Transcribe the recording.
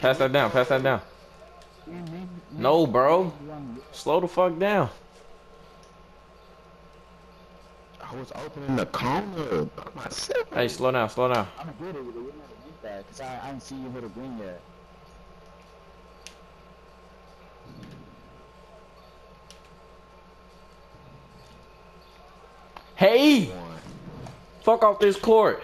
Pass that down. Pass that down. No, bro. Slow the fuck down. I was opening the corner by myself. Hey, slow down. Slow down. I'm gonna it, you never make that, cause I, I didn't see you hit a green yet. Hey, One. fuck off this court.